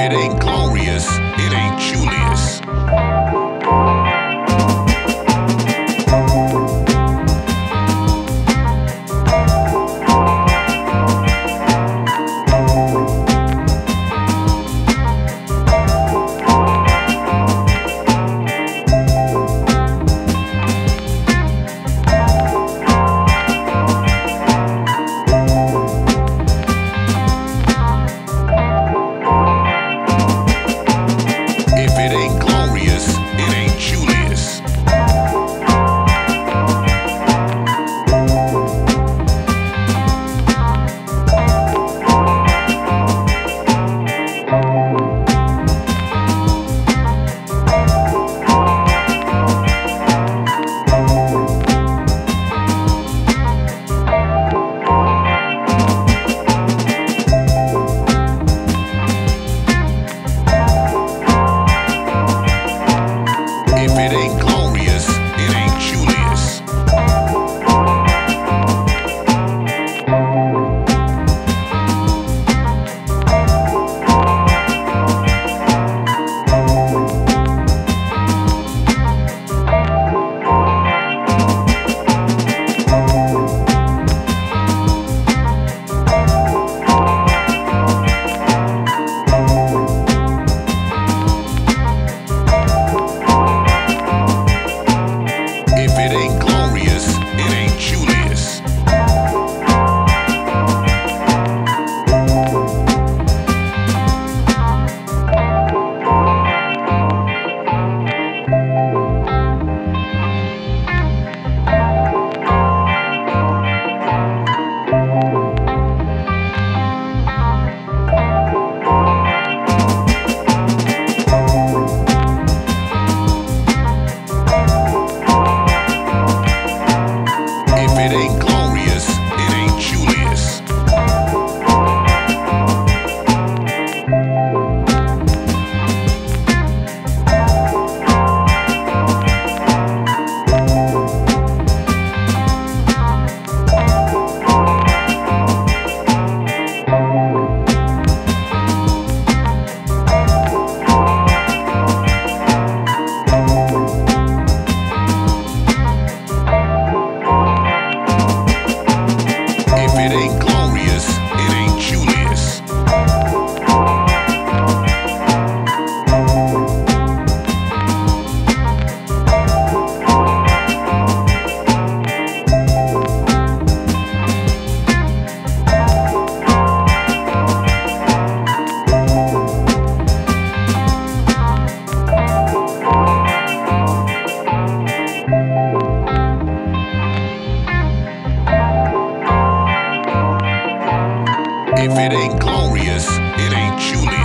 it ain't glorious, it ain't Julius. If it ain't glorious, it ain't truly.